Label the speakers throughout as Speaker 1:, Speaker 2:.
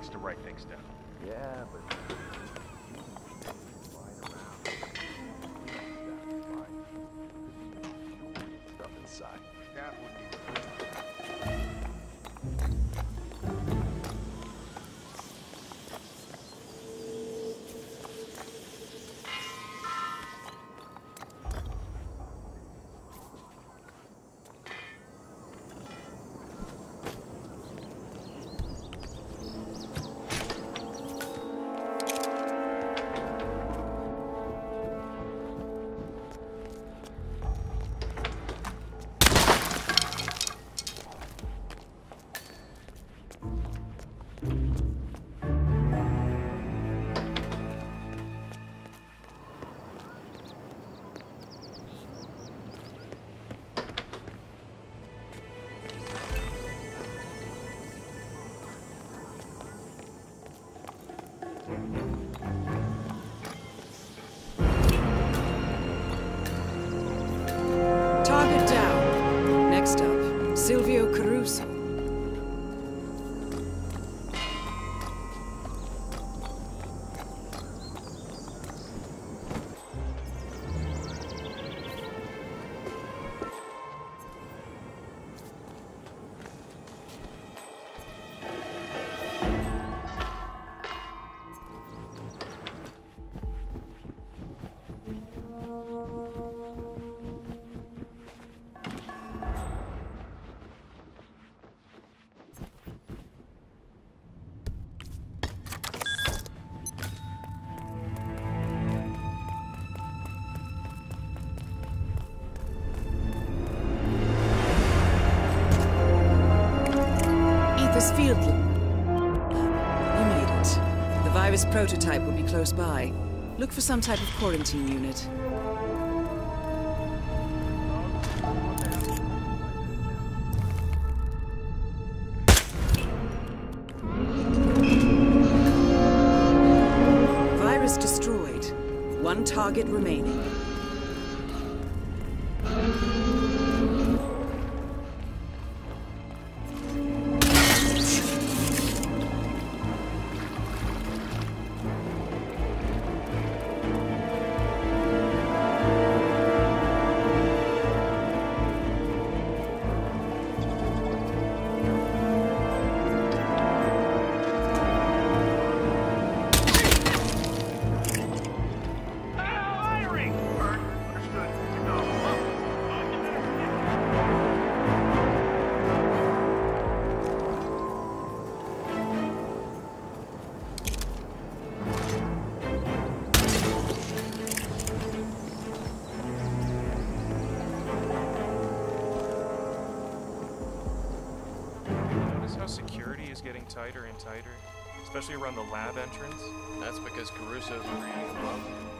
Speaker 1: Likes to write things down.
Speaker 2: Yeah, but...
Speaker 3: Target down. Next up, Silvio Caruso. Fieldland. You made it. The virus prototype will be close by. Look for some type of quarantine unit. Virus destroyed. One target remaining.
Speaker 4: Is getting tighter and tighter, especially around the lab entrance.
Speaker 5: That's because Caruso's above with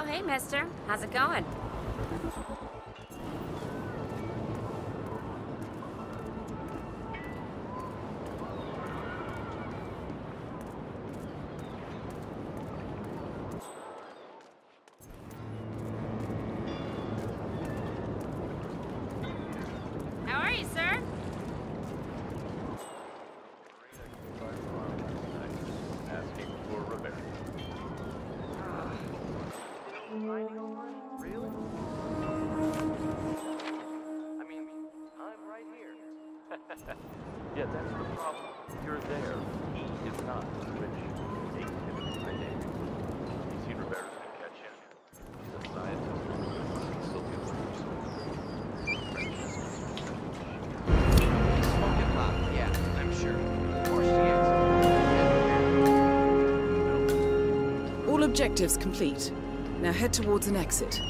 Speaker 6: Oh, hey, mister. How's it going?
Speaker 3: Objectives complete. Now head towards an exit.